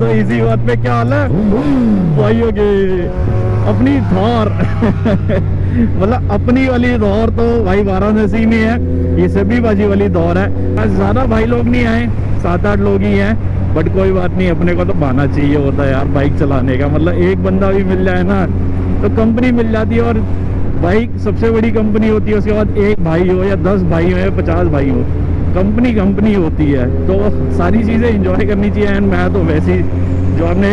तो इसी बात पे क्या हाल है? भाइयों के अपनी थॉर मतलब अपनी वाली दौर तो भाई वाराणसी में है। ये सभी बाजी वाली दौर है। ज़्यादा भाई लोग नहीं आए, सात आठ लोग ही हैं। बट कोई बात नहीं, अपने को तो बहाना चाहिए होता है यार बाइक चलाने का। मतलब एक बंदा भी मिल जाए ना तो कंपनी मिल जाती है और बाइक सबसे बड़ी कंपनी होती है, उसके बाद एक भाई हो या दस भाई हो या पचास भाई हो। कंपनी कंपनी होती है तो सारी चीज़ें इंजॉय करनी चाहिए। एंड मैं तो वैसे ही, जो हमने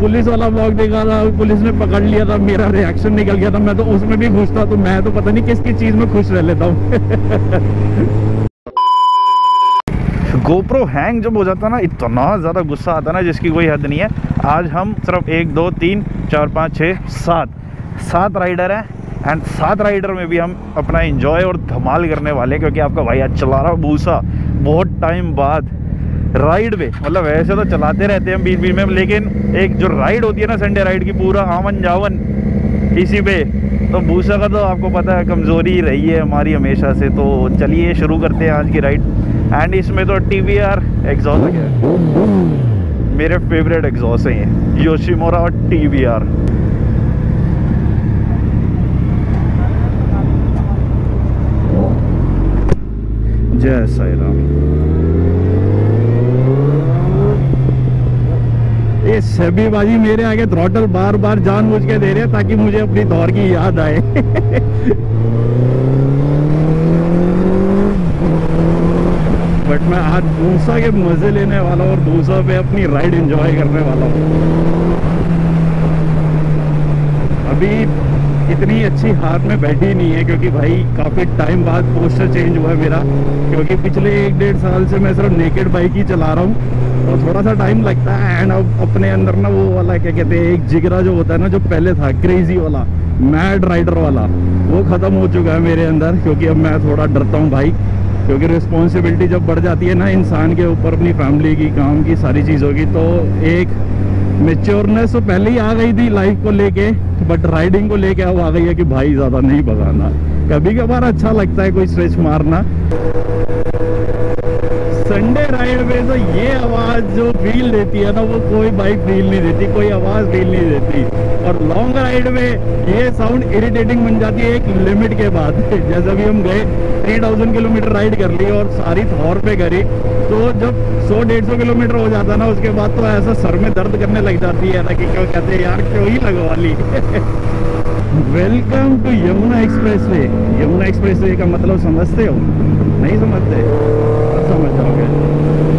पुलिस वाला ब्लॉग देखा था, पुलिस ने पकड़ लिया था, मेरा रिएक्शन निकल गया था। मैं तो उसमें भी खुश था तो मैं तो पता नहीं किस किस चीज़ में खुश रह लेता हूँ। गोप्रो हैंग जब हो जाता है ना, इतना ज़्यादा गुस्सा आता है ना, जिसकी कोई हद नहीं है। आज हम सिर्फ़ एक, दो, तीन, चार, पाँच छः सात सात राइडर हैं। एंड सात राइडर में भी हम अपना इंजॉय और धमाल करने वाले हैं, क्योंकि आपका भाई आज चला रहा भूसा बहुत टाइम बाद राइड पे। मतलब वैसे तो चलाते रहते हैं बीच बीच में, लेकिन एक जो राइड होती है ना संडे राइड की, पूरा आवन जावन इसी पे। तो भूसा का तो आपको पता है, कमज़ोरी रही है हमारी हमेशा से। तो चलिए, शुरू करते हैं आज की राइड एंड इसमें तो टी वी आर एग्जॉस्ट मेरे फेवरेट एग्जॉस्ट हैं योशीमोरा और टी वी आर जय साई राम ये सभी बाजी मेरे आगे थ्रॉटल बार बार जान बुझ के दे रहे हैं ताकि मुझे अपनी दौर की याद आए। बट मैं आज भूसा के मज़े लेने वाला हूँ और भूसा पे अपनी राइड एंजॉय करने वाला हूँ। अभी इतनी अच्छी हार में बैठी नहीं है, क्योंकि भाई काफ़ी टाइम बाद पोस्टर चेंज हुआ है मेरा। क्योंकि पिछले एक डेढ़ साल से मैं सिर्फ़ नेकेड बाइक ही चला रहा हूँ। तो थोड़ा सा टाइम लगता है एंड अब अपने अंदर ना वो वाला, क्या कहते हैं, एक जिगरा जो होता है ना, जो पहले था क्रेजी वाला मैड राइडर वाला, वो ख़त्म हो चुका है मेरे अंदर, क्योंकि अब मैं थोड़ा डरता हूँ भाई। क्योंकि रिस्पॉन्सिबिलिटी जब बढ़ जाती है ना, इंसान के ऊपर, अपनी फैमिली की, काम की, सारी चीज़ों की तो एक मेच्योरनेस तो पहले ही आ गई थी लाइफ को लेके बट राइडिंग को लेके अब आ गई है कि भाई ज़्यादा नहीं भगाना। कभी कभार अच्छा लगता है कोई स्ट्रेच मारना। संडे राइड में तो ये आवाज़ जो फील देती है ना, वो कोई बाइक फील नहीं देती, कोई आवाज़ फील नहीं देती। और लॉन्ग राइड में ये साउंड इरिटेटिंग बन जाती है एक लिमिट के बाद। जैसे अभी हम गए 3000 किलोमीटर राइड कर ली और सारी थौर पे करी। तो जब 100 150 किलोमीटर हो जाता ना, उसके बाद तो ऐसा सर में दर्द करने लग जाती है ना कि क्यों कहते हैं, यार, क्यों ही लगवा ली? Welcome to Yamuna expressway Yamuna expressway का मतलब समझते हो? नहीं समझते? अब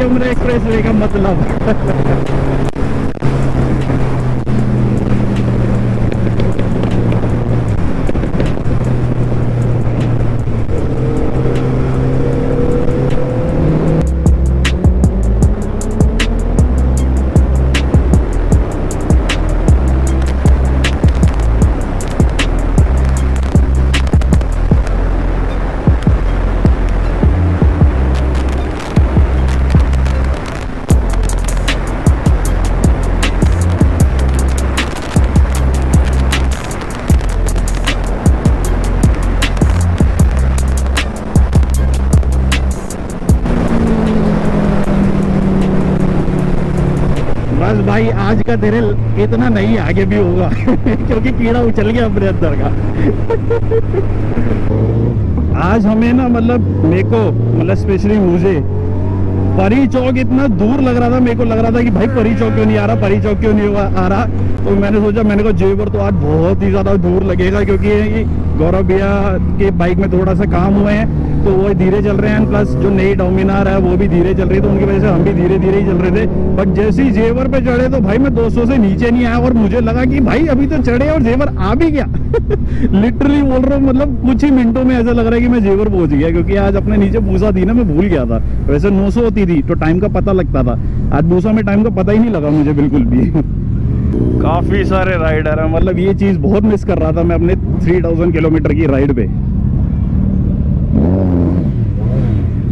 यमुना एक्सप्रेस वे का मतलब। आज का तेरे इतना नहीं, आगे भी होगा। क्योंकि कीड़ा उछल गया अपने अंदर का। आज हमें ना मतलब मेरे को मतलब स्पेशली मुझे, परी चौक इतना दूर लग रहा था, मेरे को लग रहा था कि भाई परी चौक क्यों नहीं आ रहा, परी चौक क्यों नहीं आ रहा? तो मैंने सोचा, मैंने कहा, जेवर तो आज बहुत ही ज़्यादा दूर लगेगा, क्योंकि गौरव भैया के बाइक में थोड़ा सा काम हुए हैं। तो वो धीरे चल रहे हैं प्लस जो नई डोमिनार है, वो भी धीरे चल रही तो उनकी वजह से हम भी धीरे धीरे ही चल रहे थे। बट जैसे ही जेवर पे चढ़े तो भाई मैं 200 से नीचे नहीं आया और मुझे लगा कि भाई अभी तो चढ़े और जेवर आ भी गया। लिटरली बोल रहा हूँ मतलब कुछ ही मिनटों में ऐसा लग रहा है कि मैं जेवर पहुँच गया, क्योंकि आज अपने नीचे पूसा थी ना, मैं भूल गया था। वैसे 900 होती थी तो टाइम का पता लगता था। आज पूसा में टाइम का पता ही नहीं लगा मुझे बिल्कुल भी। काफ़ी सारे राइडर हैं मतलब ये चीज़ बहुत मिस कर रहा था मैं अपने 3000 किलोमीटर की राइड पे मेरी बाइक घुमाई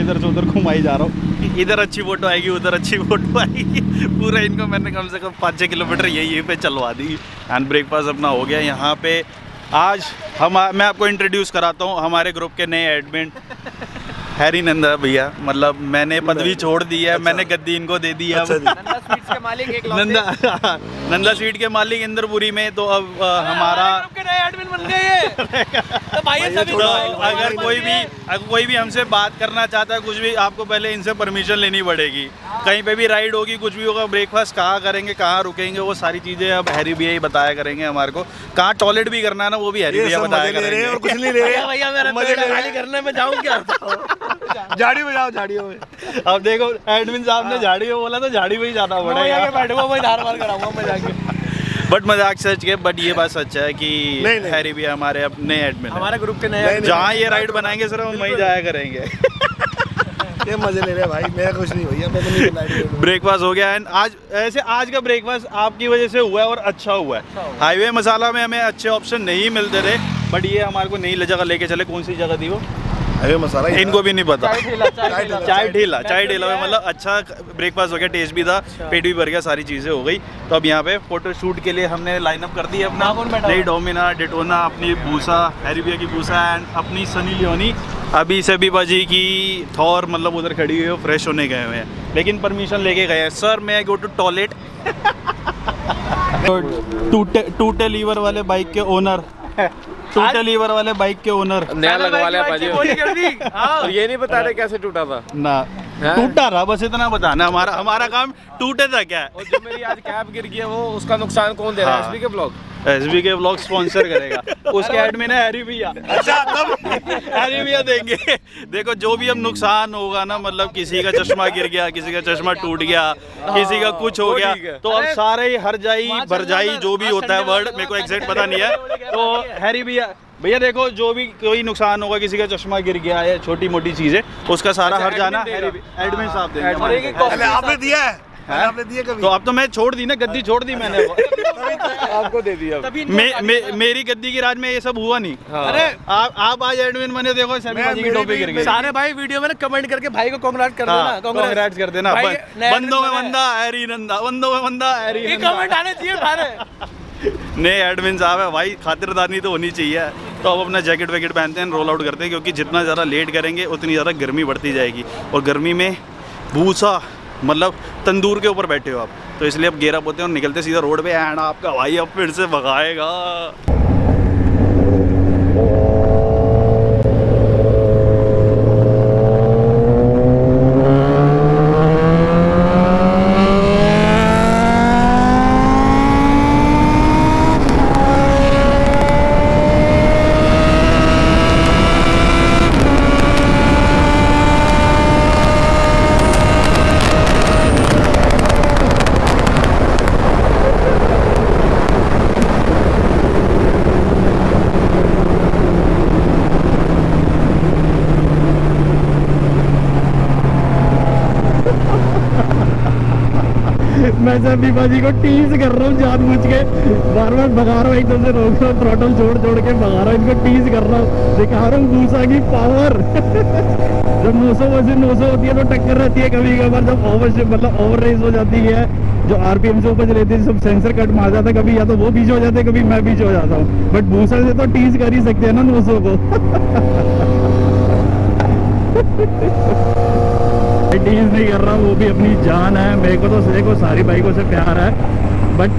इधर उधर घुमाई जा रहा हूँ। इधर अच्छी फ़ोटो आएगी, उधर अच्छी फ़ोटो आएगी। पूरा इनको मैंने कम से कम पाँच छः किलोमीटर यही यहीं पे चलवा दी। एंड ब्रेकफास्ट अपना हो गया। यहाँ पे आज हम मैं आपको इंट्रोड्यूस कराता हूँ, हमारे ग्रुप के नए एडमिन हैरी नंदा भैया। मतलब मैंने पदवी छोड़ दी है मैंने गद्दी इनको दे दी है नंदा स्वीट्स के मालिक एक नंदा नंदा स्वीट के मालिक इंद्रपुरी में तो अब हमारा ग्रुप के नए एडमिन बन गए ये। तो भाई ये सभी अगर कोई भी अगर कोई भी हमसे बात करना चाहता है कुछ भी आपको पहले इनसे परमिशन लेनी पड़ेगी। कहीं पे भी राइड होगी कुछ भी होगा ब्रेकफास्ट कहाँ करेंगे कहाँ रुकेंगे वो सारी चीज़ें अब हैरी भैया ही बताया करेंगे हमारे को। कहाँ टॉयलेट भी करना है ना वो भी हैरी भैया बताया करेंगे। और कुछ नहीं ले रहे। भैया मेरा करने में जाऊँ क्या? झाड़ी बजाओ झाड़ियों में। अब देखो एडमिन साहब ने झाड़ी में बोला तो झाड़ी में ही जाना पड़ेगा। बैठूँगा मैं धार मार कराऊँगा मैं जाके। बट मज़ाक सच के बट ये बात सच है कि नहीं, नहीं। हैरी भैया हमारे अपने एडमिन हमारे ग्रुप के नए जहाँ ये राइड बनाएँगे सिर्फ़ हम वहीं जाया करेंगे। ये मज़े ले रहे भाई मैं कुछ नहीं भैया मैं तो नहीं ब्रेकफास्ट हो। गया एंड आज ऐसे आज का ब्रेकफास्ट आपकी वजह से हुआ है और अच्छा हुआ है। हाईवे मसाला में हमें अच्छे ऑप्शन नहीं मिलते थे बट ये हमारे को नई जगह लेके चले कौन सी जगह थी वो? अरे मसाला इनको भी नहीं पता। चाय ठेला चाय ठेला चाय ठेला चाय ठेला में मतलब अच्छा ब्रेकफास्ट हो गया टेस्ट भी था पेट भी भर गया सारी चीज़ें हो गई। तो अब यहाँ पे फ़ोटो शूट के लिए हमने लाइनअप कर दी। है अपना नई डोमिना डेटोना अपनी भूसा हैरीबिया की भूसा एंड अपनी सनी लियोनी अभी से भी बाजी की थौर मतलब उधर खड़ी हुई है फ्रेश होने गए हुए हैं। लेकिन परमिशन लेके गए हैं। सर मैं गो टू टॉयलेट टूटे टूटे लीवर वाले बाइक के ओनर टूटे लीवर वाले बाइक के ओनर नया लगवा लिया भाई की पाजी बोली कर दी हाँ। और ये नहीं बता रहे कैसे टूटा था? ना। टूटा रहा बस इतना बताना। हमारा हमारा काम टूटे था क्या? और जो मेरी आज कैब गिर गई है वो उसका नुकसान कौन दे रहा है? हाँ। के ब्लॉग एस बी के ब्लॉग स्पॉन्सर करेगा। उसके एडमिन है हैरी भैया अच्छा तब हैरी भैया देंगे। देखो जो भी अब नुकसान होगा ना मतलब किसी का चश्मा गिर गया किसी का चश्मा टूट गया किसी का कुछ हो गया तो अब सारे ही हर जाई भर जाई जो भी होता है वर्ड मेरे को एग्जैक्ट पता नहीं है। तो हैरी भैया भैया देखो जो भी कोई नुकसान होगा किसी का चश्मा गिर गया या छोटी मोटी चीज़ें उसका सारा अच्छा, हर जाना एडमिन साहब को। अरे आपने दिया है हैं? आपने दिया कभी? तो अब तो मैं छोड़ दी ना गद्दी छोड़ दी मैंने। आपको दे दिया तभी मे, मे, मेरी गद्दी की राज में ये सब हुआ नहीं। हाँ। अरे आप आप आज एडमिन बने देखो की सारे भाई वीडियो में ना कमेंट करके भाई को कांग्रेट कर देना हाँ, कर देना भाई, बं- नया बंदों में बंदा हैरी नंदा बंदों में बंदा हैरी ये कमेंट आने चाहिए सारे। नए एडमिन साहब है भाई खातिरदारी तो होनी चाहिए। तो अब अपना जैकेट वैकेट पहनते हैं रोल आउट करते हैं क्योंकि जितना ज़्यादा लेट करेंगे उतनी ज़्यादा गर्मी बढ़ती जाएगी। और गर्मी में भूसा मतलब तंदूर के ऊपर बैठे हो आप। तो इसलिए आप गेरा बोते हैं और निकलते सीधा रोड पे एंड आपका भाई अब फिर से भगाएगा। मैं जब बाजी को टीज कर रहा हूँ, जान जानबूझ के, बार बार भगा रहा हूँ एकदम से रोक रहा थ्रोटल छोड़ छोड़ के भगा रहा हूँ, इनको टीज कर रहा हूँ। दिखा रहा हूँ, भूसा की पावर जब 900 वैसे 900 होती है तो टक्कर रहती है कभी कभार, जब ओवर मतलब ओवर रेस हो जाती है, जो आरपीएम से ऊपर रहती है सब सेंसर कट मार जाता है कभी, या तो वो बीच हो जाते कभी मैं पीछे हो जाता हूँ। बट भूसा से तो टीज कर ही सकते हैं ना 900 को। टीज नहीं कर रहा, वो भी अपनी जान है। मेरे को तो देखो सारी बाइकों से प्यार है। बट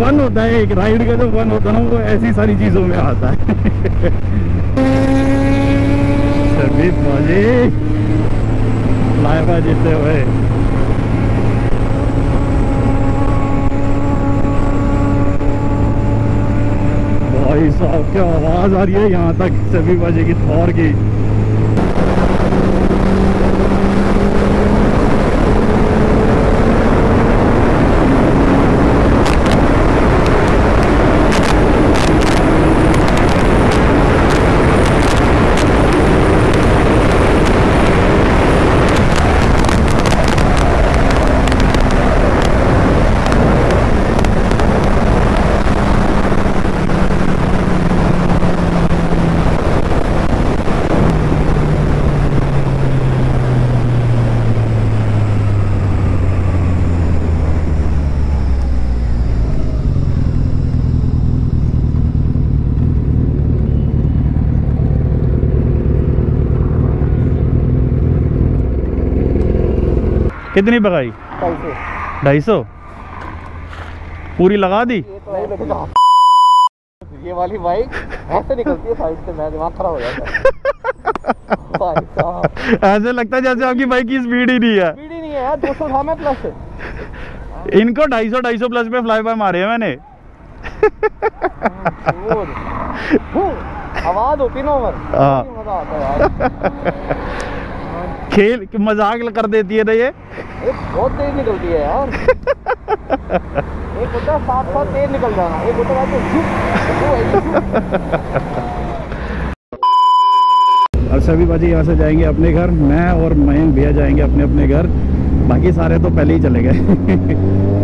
फन होता है, एक राइड का जो फन होता है ना, वो ऐसी सारी चीज़ों में आता है। सभी मज़े। बाय जीते हुए। भाई साहब, क्या आवाज़ आ रही है यहाँ तक? सभी बजे की थौर की। कितनी भगाई ढाई सौ। पूरी लगा दी? ये वाली बाइक ऐसे निकलती है साइड से मैं दिमाग खराब हो जाता है। ऐसे लगता है जैसे आपकी बाइक की स्पीड ही नहीं है। स्पीड ही नहीं है यार 200 था मैं प्लस इनको ढाई सौ ढाई सौ प्लस पे फ्लाई बाय मारे हैं मैंने। आवाज़ होती ना उमर हाँ। मज़ा आता है यार। खेल मज़ाक कर देती है ना ये? बहुत तेज निकलती है यार। एक होता है साथ साथ तेज निकल जाना एक होता है वो है और सभी भाजी यहाँ से जाएँगे अपने घर। मैं और मयंक भैया जाएँगे अपने अपने घर। बाकी सारे तो पहले ही चले गए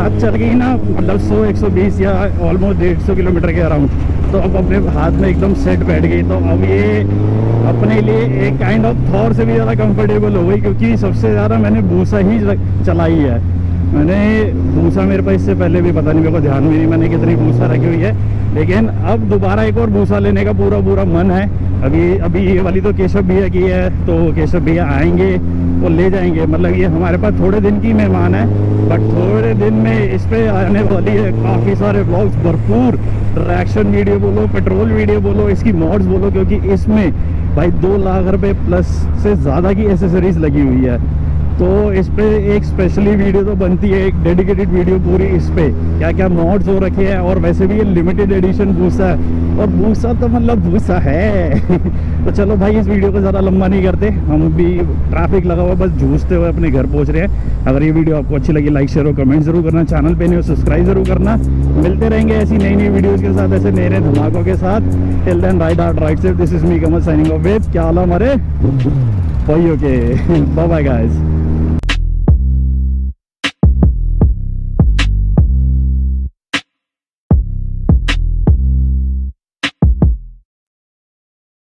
अब गई ना मतलब 100 120 या ऑलमोस्ट 150 किलोमीटर के अराउंड तो अब अपने हाथ में एकदम सेट बैठ गई। तो अब ये अपने लिए एक काइंड ऑफ़ थॉर से भी ज़्यादा कंफर्टेबल हो गई, क्योंकि सबसे ज़्यादा मैंने भूसा ही चलाई है। मैंने भूसा मेरे पास इससे पहले भी, पता नहीं मेरे को ध्यान में नहीं, मैंने कितनी भूसा रखी हुई है। लेकिन अब दोबारा एक और भूसा लेने का पूरा पूरा मन है। अभी अभी ये वाली तो केशव भैया की है तो केशव भैया आएँगे। वो ले जाएँगे। मतलब ये हमारे पास थोड़े दिन की मेहमान है बट थोड़े दिन में इस पर आने वाली है काफ़ी सारे ब्लॉग्स भरपूर ट्रैक्शन वीडियो बोलो पेट्रोल वीडियो बोलो, इसकी मॉड्स बोलो, क्योंकि इसमें भाई दो लाख रुपये प्लस से ज़्यादा की एसेसरीज लगी हुई है। तो इस पे एक स्पेशली वीडियो तो बनती है, एक डेडिकेटेड वीडियो पूरी इस पे। क्या क्या मॉड्स हो रखे हैं, और वैसे भी ये लिमिटेड एडिशन भूसा है। और भूसा तो मतलब भूसा है। तो चलो भाई, इस वीडियो को ज़्यादा लंबा नहीं करते। हम भी ट्रैफ़िक लगा हुआ बस जूझते हुए अपने घर पहुँच रहे हैं। अगर ये वीडियो आपको अच्छी लगी लाइक शेयर और कमेंट ज़रूर करना। चैनल पर नहीं सब्सक्राइब ज़रूर करना। मिलते रहेंगे ऐसी नई नई वीडियोज़ के साथ, ऐसे नए नए धमाकों के साथ। Till then ride out right से this is me Kamal signing off with क्या हाल हमारे? भाई ओके बाय बाय गाइस